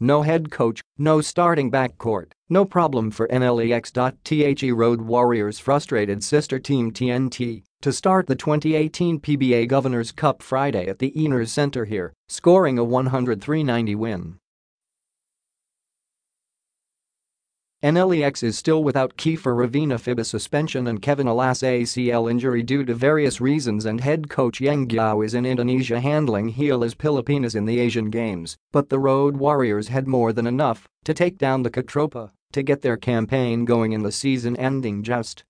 no head coach, no starting backcourt, no problem for NLEX. The Road Warriors frustrated sister team TNT to start the 2018 PBA Governors Cup Friday at the Ynares Center here, scoring a 103-90 win. NLEX is still without Kiefer Ravena FIBA suspension and Kevin Alas ACL injury due to various reasons and head coach Yeng Guiao is in Indonesia handling Gilas Pilipinas in the Asian Games, but the Road Warriors had more than enough to take down the Katropa to get their campaign going in the season-ending joust.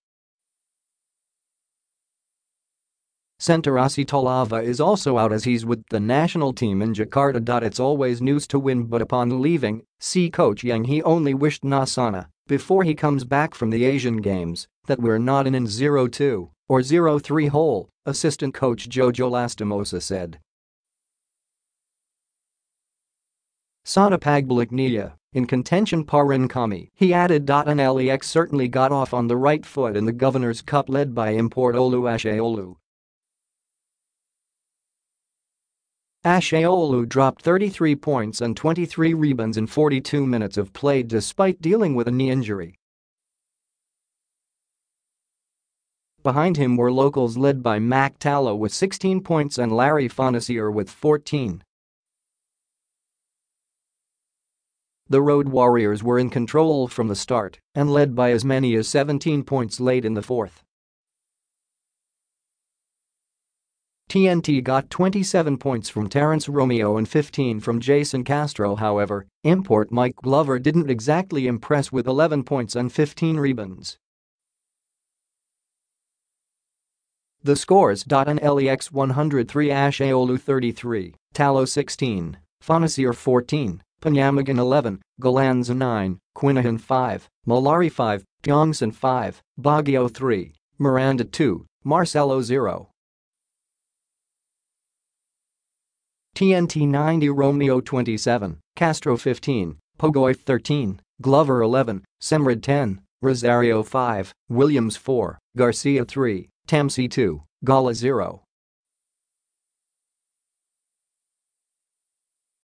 Center Asi Taulava is also out as he's with the national team in Jakarta. It's always news to win but upon leaving, see coach Yeng he only wished Nasana, before he comes back from the Asian Games, that we're not in in 0-2 or 0-3 hole, assistant coach Jojo Lastimosa said. Sada Pagbaliknia, in contention Parin Kami, he added. NLEX certainly got off on the right foot in the Governor's Cup led by import Olu Ashaolu dropped 33 points and 23 rebounds in 42 minutes of play despite dealing with a knee injury. Behind him were locals led by Mac Tallo with 16 points and Larry Fonacier with 14. The Road Warriors were in control from the start and led by as many as 17 points late in the fourth. TNT got 27 points from Terrence Romeo and 15 from Jason Castro however, import Mike Glover didn't exactly impress with 11 points and 15 rebounds. The scores. NLEX 103 Ashaolu 33, Tallo 16, Fonacier 14, Paniamogan 11, Galanza 9, Quinahan 5, Malari 5, Tiongson 5, Baguio 3, Miranda 2, Marcelo 0. TNT 90 Romeo 27, Castro 15, Pogoy 13, Glover 11, Semerad 10, Rosario 5, Williams 4, Garcia 3, Tamsi 2, Gala 0.